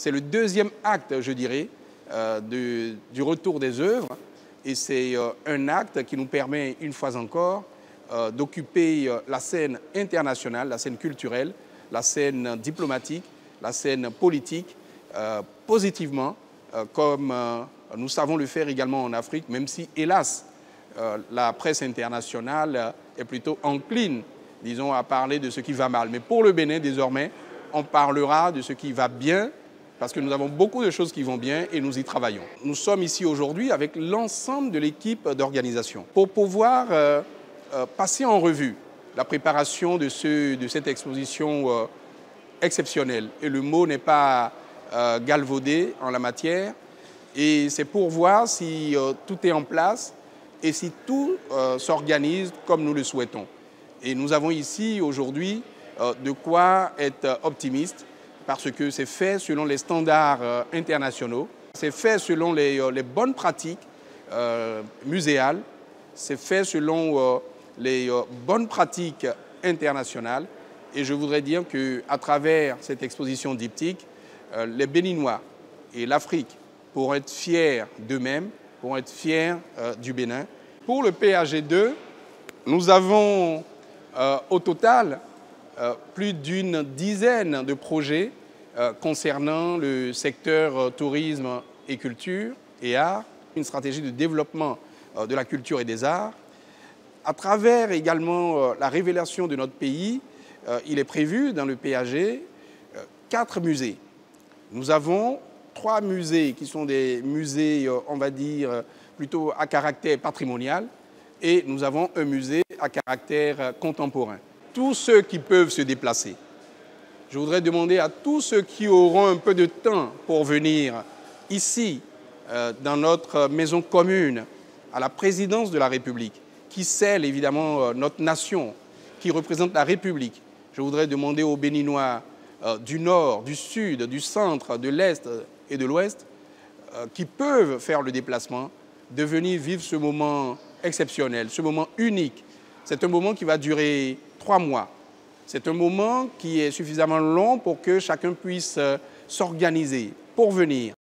C'est le deuxième acte, je dirais, euh, du retour des œuvres. Et c'est euh, un acte qui nous permet, une fois encore, euh, d'occuper la scène internationale, la scène culturelle, la scène diplomatique, la scène politique, positivement, comme nous savons le faire également en Afrique, même si, hélas, la presse internationale est plutôt encline, disons, à parler de ce qui va mal. Mais pour le Bénin, désormais, on parlera de ce qui va bien parce que nous avons beaucoup de choses qui vont bien et nous y travaillons. Nous sommes ici aujourd'hui avec l'ensemble de l'équipe d'organisation pour pouvoir euh, euh, passer en revue la préparation de, ce, de cette exposition euh, exceptionnelle. Et le mot n'est pas galvaudé en la matière. Et c'est pour voir si tout est en place et si tout s'organise comme nous le souhaitons. Et nous avons ici aujourd'hui de quoi être optimiste parce que c'est fait selon les standards euh, internationaux, c'est fait selon les, euh, bonnes pratiques euh, muséales, c'est fait selon les bonnes pratiques internationales. Et je voudrais dire qu'à travers cette exposition diptyque, les Béninois et l'Afrique pourront être fiers d'eux-mêmes, pourront être fiers du Bénin. Pour le PAG2, nous avons au total plus d'une dizaine de projets concernant le secteur euh, tourisme et culture et art, une stratégie de développement euh, de la culture et des arts. À travers également la révélation de notre pays, il est prévu dans le PAG quatre musées. Nous avons trois musées qui sont des musées, on va dire, plutôt à caractère patrimonial et nous avons un musée à caractère contemporain. Tous ceux qui peuvent se déplacer, je voudrais demander à tous ceux qui auront un peu de temps pour venir ici, euh, dans notre maison commune, à la présidence de la République, qui scelle évidemment euh, notre nation, qui représente la République. Je voudrais demander aux Béninois euh, du nord, du sud, du centre, de l'est et de l'ouest, qui peuvent faire le déplacement, de venir vivre ce moment exceptionnel, ce moment unique. C'est un moment qui va durer trois mois. C'est un moment qui est suffisamment long pour que chacun puisse euh, s'organiser pour venir.